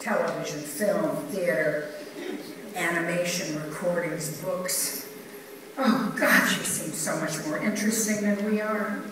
television, film, theater, animation, recordings, books. Oh, God, you seem so much more interesting than we are.